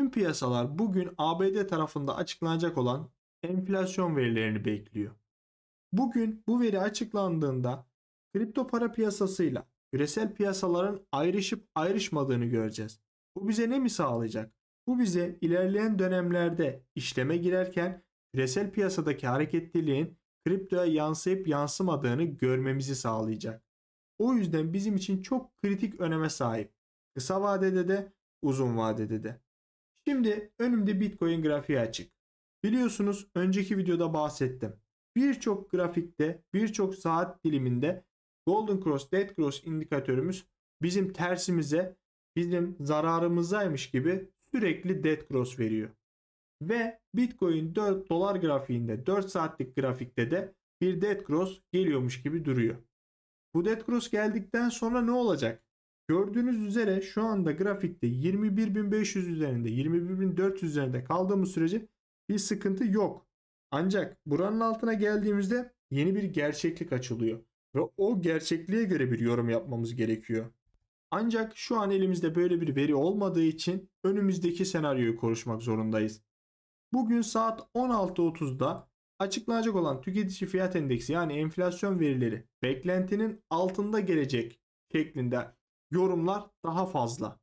Tüm piyasalar bugün ABD tarafında açıklanacak olan enflasyon verilerini bekliyor. Bugün bu veri açıklandığında kripto para piyasasıyla küresel piyasaların ayrışıp ayrışmadığını göreceğiz. Bu bize ne mi sağlayacak? Bu bize ilerleyen dönemlerde işleme girerken küresel piyasadaki hareketliliğin kriptoya yansıyıp yansımadığını görmemizi sağlayacak. O yüzden bizim için çok kritik öneme sahip. Kısa vadede de uzun vadede de. Şimdi önümde Bitcoin grafiği açık. Biliyorsunuz önceki videoda bahsettim. Birçok grafikte, birçok saat diliminde Golden Cross, Dead Cross indikatörümüz bizim tersimize, bizim zararımızdaymış gibi sürekli Dead Cross veriyor. Ve Bitcoin 4 dolar grafiğinde 4 saatlik grafikte de bir Dead Cross geliyormuş gibi duruyor. Bu Dead Cross geldikten sonra ne olacak? Gördüğünüz üzere şu anda grafikte 21.500 üzerinde 21.400 üzerinde kaldığımız sürece bir sıkıntı yok. Ancak buranın altına geldiğimizde yeni bir gerçeklik açılıyor. Ve o gerçekliğe göre bir yorum yapmamız gerekiyor. Ancak şu an elimizde böyle bir veri olmadığı için önümüzdeki senaryoyu konuşmak zorundayız. Bugün saat 16.30'da açıklanacak olan tüketici fiyat endeksi yani enflasyon verileri beklentinin altında gelecek şeklinde yorumlar daha fazla.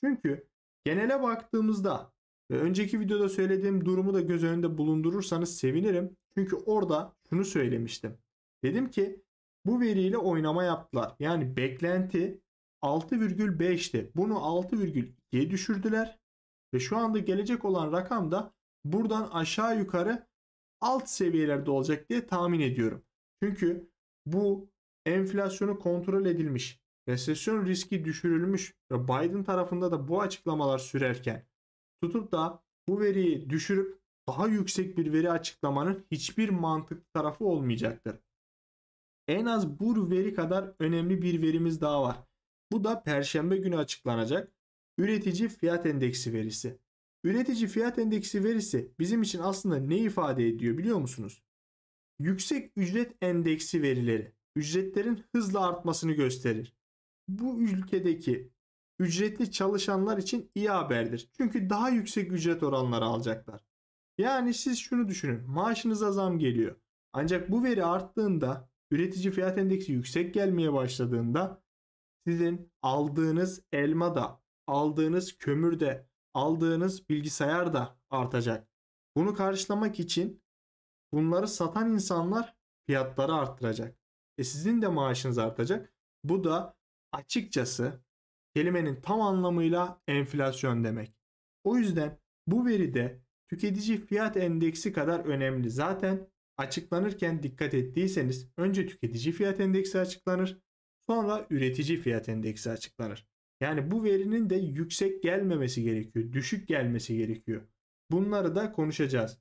Çünkü genele baktığımızda önceki videoda söylediğim durumu da göz önünde bulundurursanız sevinirim. Çünkü orada şunu söylemiştim. Dedim ki bu veriyle oynama yaptılar. Yani beklenti 6,5'ti. Bunu 6,2'ye düşürdüler. Ve şu anda gelecek olan rakam da buradan aşağı yukarı alt seviyelerde olacak diye tahmin ediyorum. Çünkü bu enflasyonu kontrol edilmiş, resesyon riski düşürülmüş ve Biden tarafında da bu açıklamalar sürerken tutup da bu veriyi düşürüp daha yüksek bir veri açıklamanın hiçbir mantıklı tarafı olmayacaktır. En az bu veri kadar önemli bir verimiz daha var. Bu da perşembe günü açıklanacak üretici fiyat endeksi verisi. Üretici fiyat endeksi verisi bizim için aslında ne ifade ediyor biliyor musunuz? Yüksek ücret endeksi verileri ücretlerin hızla artmasını gösterir. Bu ülkedeki ücretli çalışanlar için iyi haberdir. Çünkü daha yüksek ücret oranları alacaklar. Yani siz şunu düşünün. Maaşınıza zam geliyor. Ancak bu veri arttığında üretici fiyat endeksi yüksek gelmeye başladığında sizin aldığınız elma da, aldığınız kömür de, aldığınız bilgisayar da artacak. Bunu karşılamak için bunları satan insanlar fiyatları arttıracak. E sizin de maaşınız artacak. Bu da açıkçası kelimenin tam anlamıyla enflasyon demek. O yüzden bu veri de tüketici fiyat endeksi kadar önemli. Zaten açıklanırken dikkat ettiyseniz önce tüketici fiyat endeksi açıklanır, sonra üretici fiyat endeksi açıklanır. Yani bu verinin de yüksek gelmemesi gerekiyor, düşük gelmesi gerekiyor. Bunları da konuşacağız.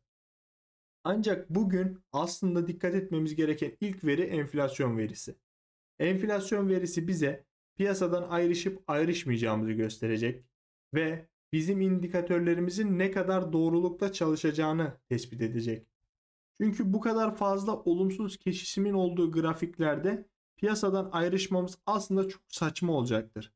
Ancak bugün aslında dikkat etmemiz gereken ilk veri enflasyon verisi. Enflasyon verisi bize piyasadan ayrışıp ayrışmayacağımızı gösterecek ve bizim indikatörlerimizin ne kadar doğrulukla çalışacağını tespit edecek. Çünkü bu kadar fazla olumsuz kesişimin olduğu grafiklerde piyasadan ayrışmamız aslında çok saçma olacaktır.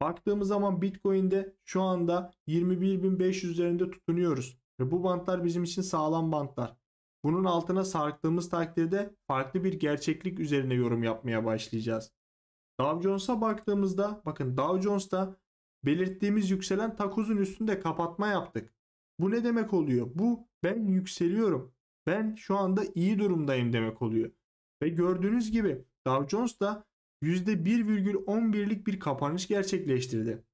Baktığımız zaman Bitcoin'de şu anda 21.500 üzerinde tutunuyoruz ve bu bantlar bizim için sağlam bantlar. Bunun altına sarktığımız takdirde farklı bir gerçeklik üzerine yorum yapmaya başlayacağız. Dow Jones'a baktığımızda bakın Dow Jones'ta belirttiğimiz yükselen takozun üstünde kapatma yaptık. Bu ne demek oluyor? Bu ben yükseliyorum. Ben şu anda iyi durumdayım demek oluyor. Ve gördüğünüz gibi Dow Jones da %1,11'lik bir kapanış gerçekleştirdi.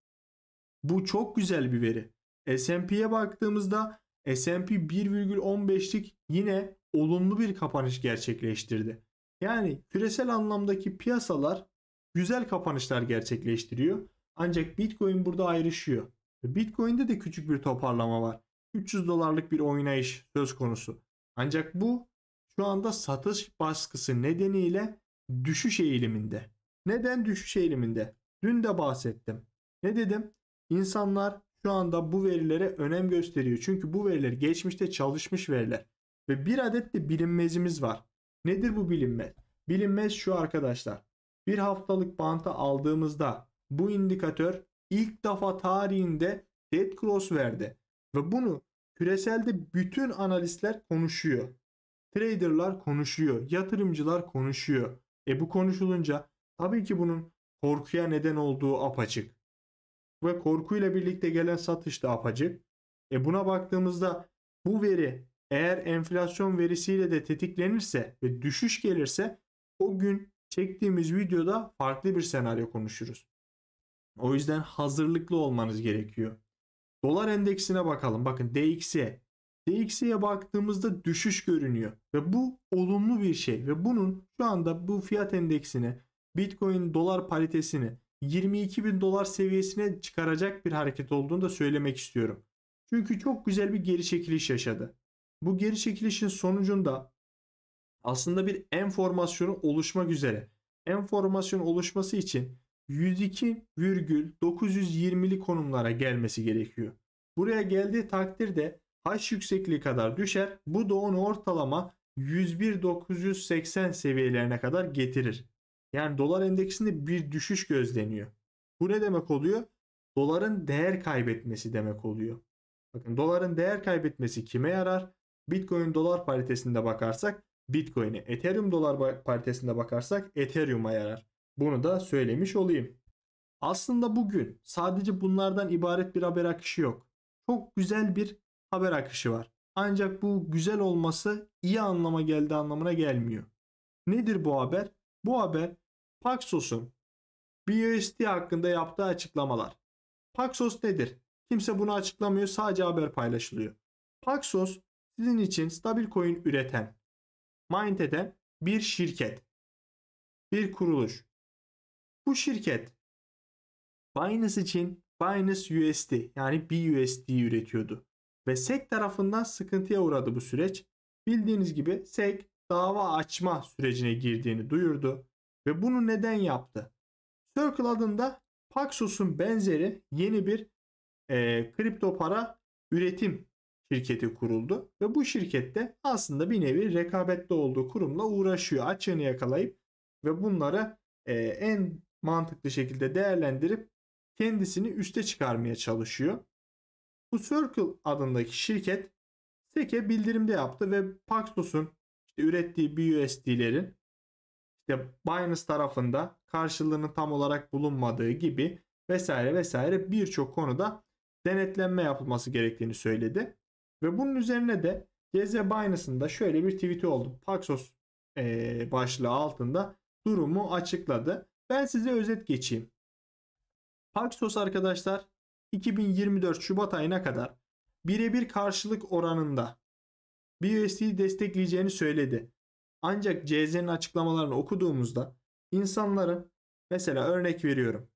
Bu çok güzel bir veri. S&P'ye baktığımızda S&P 1,15'lik yine olumlu bir kapanış gerçekleştirdi. Yani küresel anlamdaki piyasalar güzel kapanışlar gerçekleştiriyor. Ancak Bitcoin burada ayrışıyor. Bitcoin'de de küçük bir toparlama var. 300 dolarlık bir oynayış söz konusu. Ancak bu şu anda satış baskısı nedeniyle düşüş eğiliminde. Neden düşüş eğiliminde? Dün de bahsettim. Ne dedim? İnsanlar şu anda bu verilere önem gösteriyor. Çünkü bu veriler geçmişte çalışmış veriler. Ve bir adet de bilinmezimiz var. Nedir bu bilinmez? Bilinmez şu arkadaşlar. Bir haftalık banta aldığımızda bu indikatör ilk defa tarihinde dead cross verdi. Ve bunu küreselde bütün analistler konuşuyor. Traderlar konuşuyor, yatırımcılar konuşuyor. E bu konuşulunca tabii ki bunun korkuya neden olduğu apaçık. Ve korkuyla birlikte gelen satış da apaçık. E buna baktığımızda bu veri eğer enflasyon verisiyle de tetiklenirse ve düşüş gelirse o gün çektiğimiz videoda farklı bir senaryo konuşuruz. O yüzden hazırlıklı olmanız gerekiyor. Dolar endeksine bakalım. Bakın DXY. DXY'ye baktığımızda düşüş görünüyor. Ve bu olumlu bir şey. Ve bunun şu anda bu fiyat endeksini Bitcoin dolar paritesini 22 bin dolar seviyesine çıkaracak bir hareket olduğunu da söylemek istiyorum. Çünkü çok güzel bir geri çekiliş yaşadı. Bu geri çekilişin sonucunda aslında bir enformasyonu oluşmak üzere. Enformasyon oluşması için 102,920'li konumlara gelmesi gerekiyor. Buraya geldiği takdirde H yüksekliği kadar düşer. Bu da onu ortalama 101.980 seviyelerine kadar getirir. Yani dolar endeksinde bir düşüş gözleniyor. Bu ne demek oluyor? Doların değer kaybetmesi demek oluyor. Bakın doların değer kaybetmesi kime yarar? Bitcoin dolar paritesinde bakarsak Bitcoin'e, Ethereum dolar paritesinde bakarsak Ethereum'a yarar. Bunu da söylemiş olayım. Aslında bugün sadece bunlardan ibaret bir haber akışı yok. Çok güzel bir haber akışı var. Ancak bu güzel olması iyi anlama geldi anlamına gelmiyor. Nedir bu haber? Bu haber Paxos'un BUSD hakkında yaptığı açıklamalar. Paxos nedir? Kimse bunu açıklamıyor sadece haber paylaşılıyor. Paxos sizin için stabil coin üreten, mint eden bir şirket. Bir kuruluş. Bu şirket Binance için Binance USD yani BUSD üretiyordu. Ve SEC tarafından sıkıntıya uğradı bu süreç. Bildiğiniz gibi SEC dava açma sürecine girdiğini duyurdu. Ve bunu neden yaptı? Circle adında Paxos'un benzeri yeni bir e, kripto para üretim şirketi kuruldu. Ve bu şirkette aslında bir nevi rekabette olduğu kurumla uğraşıyor. Açığını yakalayıp ve bunları e, en mantıklı şekilde değerlendirip kendisini üste çıkarmaya çalışıyor. Bu Circle adındaki şirket SEC'e bildirimde yaptı ve Paxos'un işte ürettiği BUSD'lerin işte Binance tarafında karşılığının tam olarak bulunmadığı gibi vesaire vesaire birçok konuda denetlenme yapılması gerektiğini söyledi. Ve bunun üzerine de CZ Binance'ın şöyle bir tweet'i oldu. Paxos e, başlığı altında durumu açıkladı. Ben size özet geçeyim. Paxos arkadaşlar 2024 Şubat ayına kadar birebir karşılık oranında BUSD'yi destekleyeceğini söyledi. Ancak CZ'nin açıklamalarını okuduğumuzda insanların mesela örnek veriyorum.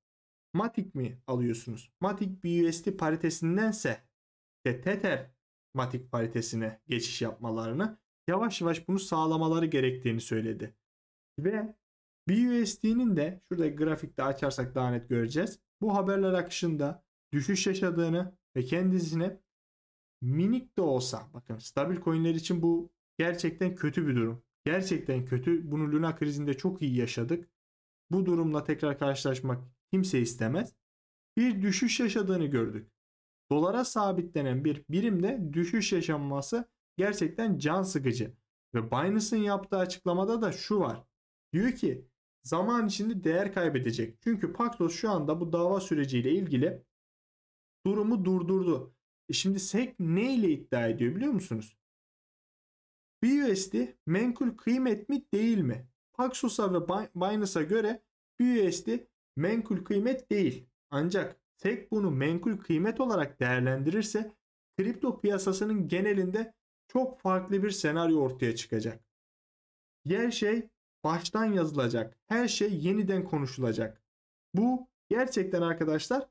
Matic mi alıyorsunuz? Matic BUSD paritesindense de Tether Matic paritesine geçiş yapmalarını yavaş yavaş bunu sağlamaları gerektiğini söyledi. Ve BUSD'nin de şurada grafikte açarsak daha net göreceğiz. Bu haberler akışında düşüş yaşadığını ve kendisine minik de olsa bakın stabil coinler için bu gerçekten kötü bir durum. Gerçekten kötü. Bunu Luna krizinde çok iyi yaşadık. Bu durumla tekrar karşılaşmak kimse istemez. Bir düşüş yaşadığını gördük. Dolara sabitlenen bir birimde düşüş yaşanması gerçekten can sıkıcı. Ve Binance'ın yaptığı açıklamada da şu var. Diyor ki zaman içinde değer kaybedecek. Çünkü Paxos şu anda bu dava süreciyle ilgili durumu durdurdu. E şimdi SEC ne ile iddia ediyor biliyor musunuz? BUSD menkul kıymet mi değil mi? Paxos'a ve Binance'a göre BUSD menkul kıymet değil. Ancak SEC bunu menkul kıymet olarak değerlendirirse kripto piyasasının genelinde çok farklı bir senaryo ortaya çıkacak. Her şey baştan yazılacak. Her şey yeniden konuşulacak. Bu gerçekten arkadaşlar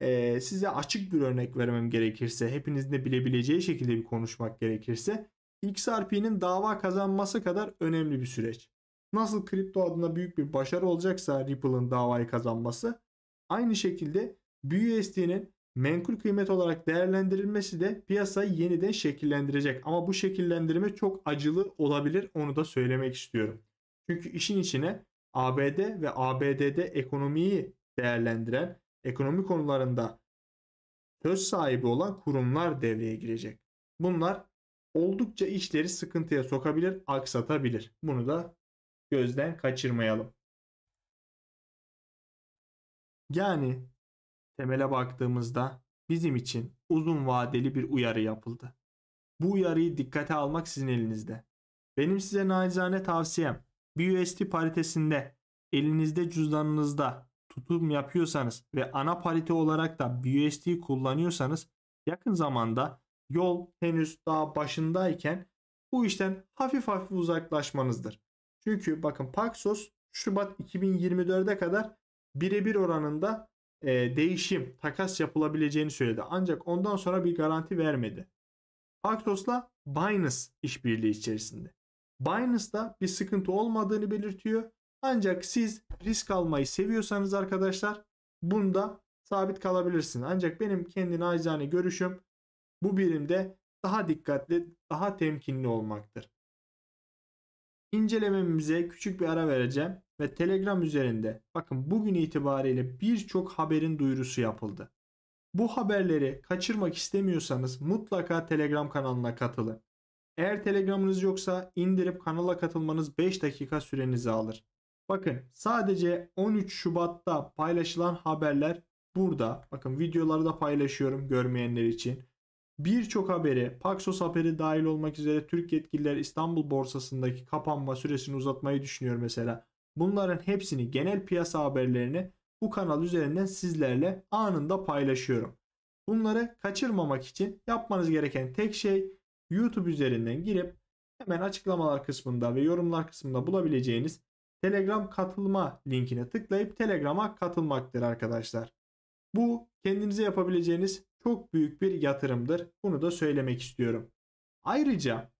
e, size açık bir örnek vermem gerekirse, hepinizin de bilebileceği şekilde bir konuşmak gerekirse XRP'nin dava kazanması kadar önemli bir süreç. Nasıl kripto adına büyük bir başarı olacaksa Ripple'ın davayı kazanması, aynı şekilde BUSD'nin menkul kıymet olarak değerlendirilmesi de piyasayı yeniden şekillendirecek. Ama bu şekillendirme çok acılı olabilir onu da söylemek istiyorum. Çünkü işin içine ABD ve ABD'de ekonomiyi değerlendiren, ekonomi konularında söz sahibi olan kurumlar devreye girecek. Bunlar oldukça işleri sıkıntıya sokabilir, aksatabilir. Bunu da gözden kaçırmayalım. Yani temele baktığımızda bizim için uzun vadeli bir uyarı yapıldı. Bu uyarıyı dikkate almak sizin elinizde. Benim size nacizane tavsiyem BUSD paritesinde elinizde cüzdanınızda tutum yapıyorsanız ve ana parite olarak da BUSD kullanıyorsanız yakın zamanda yol henüz daha başındayken bu işten hafif hafif uzaklaşmanızdır. Çünkü bakın Paxos Şubat 2024'e kadar birebir oranında e, değişim, takas yapılabileceğini söyledi. Ancak ondan sonra bir garanti vermedi. Paxos'la Binance işbirliği içerisinde. Binance'da bir sıkıntı olmadığını belirtiyor. Ancak siz risk almayı seviyorsanız arkadaşlar bunda sabit kalabilirsiniz. Ancak benim kendi nacizane görüşüm bu birimde daha dikkatli, daha temkinli olmaktır. İncelememize küçük bir ara vereceğim ve Telegram üzerinde bakın bugün itibariyle birçok haberin duyurusu yapıldı. Bu haberleri kaçırmak istemiyorsanız mutlaka Telegram kanalına katılın. Eğer Telegram'ınız yoksa indirip kanala katılmanız 5 dakika sürenizi alır. Bakın sadece 13 Şubat'ta paylaşılan haberler burada. Bakın videoları da paylaşıyorum görmeyenler için. Birçok haberi, Paxos haberi dahil olmak üzere Türk yetkililer İstanbul borsasındaki kapanma süresini uzatmayı düşünüyor mesela. Bunların hepsini genel piyasa haberlerini bu kanal üzerinden sizlerle anında paylaşıyorum. Bunları kaçırmamak için yapmanız gereken tek şey YouTube üzerinden girip hemen açıklamalar kısmında ve yorumlar kısmında bulabileceğiniz Telegram katılma linkine tıklayıp Telegram'a katılmaktır arkadaşlar. Bu kendinize yapabileceğiniz çok büyük bir yatırımdır. Bunu da söylemek istiyorum. Ayrıca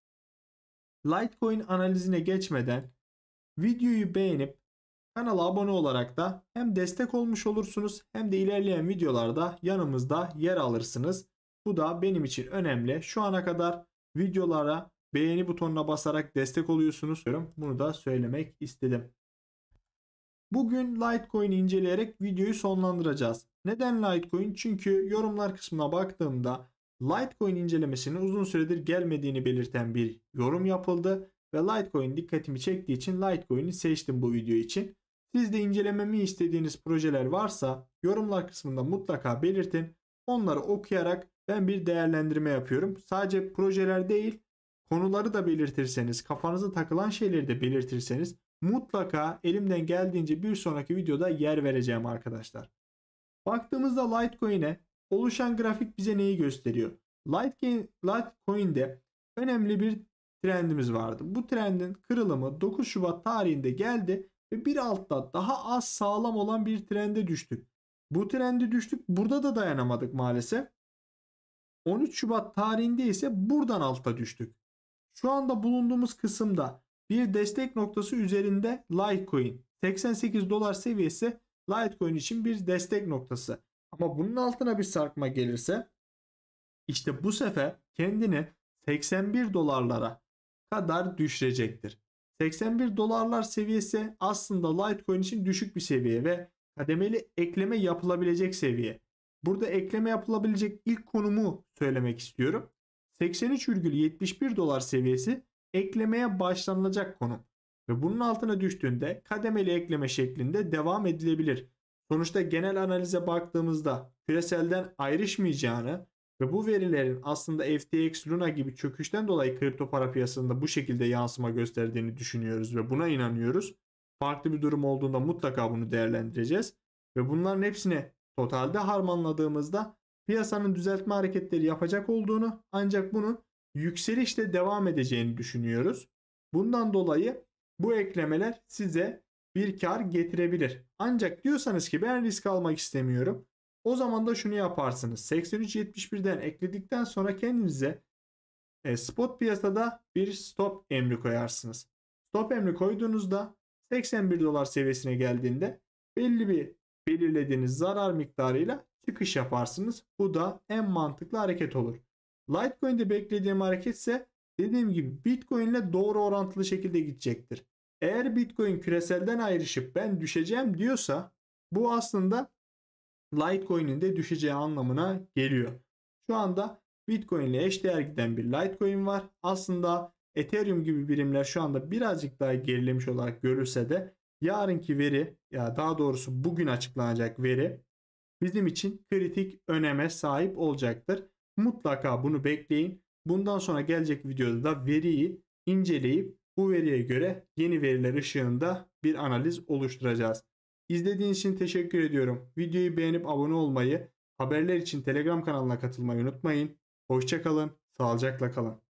Litecoin analizine geçmeden videoyu beğenip kanala abone olarak da hem destek olmuş olursunuz hem de ilerleyen videolarda yanımızda yer alırsınız. Bu da benim için önemli. Şu ana kadar videolara beğeni butonuna basarak destek oluyorsunuz. Bunu da söylemek istedim. Bugün Litecoin inceleyerek videoyu sonlandıracağız. Neden Litecoin? Çünkü yorumlar kısmına baktığımda Litecoin incelemesinin uzun süredir gelmediğini belirten bir yorum yapıldı ve Litecoin dikkatimi çektiği için Litecoin'i seçtim bu video için. Siz de incelememi istediğiniz projeler varsa yorumlar kısmında mutlaka belirtin. Onları okuyarak ben bir değerlendirme yapıyorum. Sadece projeler değil konuları da belirtirseniz, kafanıza takılan şeyleri de belirtirseniz mutlaka elimden geldiğince bir sonraki videoda yer vereceğim arkadaşlar. Baktığımızda Litecoin'e oluşan grafik bize neyi gösteriyor? Litecoin, Litecoin'de önemli bir trendimiz vardı. Bu trendin kırılımı 9 Şubat tarihinde geldi ve bir altta daha az sağlam olan bir trende düştük. Bu trende düştük. Burada da dayanamadık maalesef. 13 Şubat tarihinde ise buradan altta düştük. Şu anda bulunduğumuz kısımda bir destek noktası üzerinde Litecoin 88 dolar seviyesi Litecoin için bir destek noktası. Ama bunun altına bir sarkma gelirse işte bu sefer kendini 81 dolarlara kadar düşürecektir. 81 dolarlar seviyesi aslında Litecoin için düşük bir seviye ve kademeli ekleme yapılabilecek seviye. Burada ekleme yapılabilecek ilk konumu söylemek istiyorum. 83,71 dolar seviyesi eklemeye başlanılacak konum ve bunun altına düştüğünde kademeli ekleme şeklinde devam edilebilir. Sonuçta genel analize baktığımızda küreselden ayrışmayacağını ve bu verilerin aslında FTX, Luna gibi çöküşten dolayı kripto para piyasasında bu şekilde yansıma gösterdiğini düşünüyoruz ve buna inanıyoruz. Farklı bir durum olduğunda mutlaka bunu değerlendireceğiz. Ve bunların hepsini totalde harmanladığımızda piyasanın düzeltme hareketleri yapacak olduğunu ancak bunun yükselişte devam edeceğini düşünüyoruz. Bundan dolayı bu eklemeler size bir kar getirebilir. Ancak diyorsanız ki ben risk almak istemiyorum. O zaman da şunu yaparsınız. 83.71'den ekledikten sonra kendinize e, spot piyasada bir stop emri koyarsınız. Stop emri koyduğunuzda 81 dolar seviyesine geldiğinde belli bir belirlediğiniz zarar miktarıyla çıkış yaparsınız. Bu da en mantıklı hareket olur. Litecoin'de beklediğim hareket ise dediğim gibi Bitcoin ile doğru orantılı şekilde gidecektir. Eğer Bitcoin küreselden ayrışıp ben düşeceğim diyorsa bu aslında Litecoin'in de düşeceği anlamına geliyor. Şu anda Bitcoin ile eşdeğer giden bir Litecoin var. Aslında Ethereum gibi birimler şu anda birazcık daha gerilemiş olarak görülse de yarınki veri ya daha doğrusu bugün açıklanacak veri bizim için kritik öneme sahip olacaktır. Mutlaka bunu bekleyin. Bundan sonra gelecek videoda da veriyi inceleyip bu veriye göre yeni veriler ışığında bir analiz oluşturacağız. İzlediğiniz için teşekkür ediyorum. Videoyu beğenip abone olmayı, haberler için Telegram kanalına katılmayı unutmayın. Hoşçakalın, sağlıcakla kalın.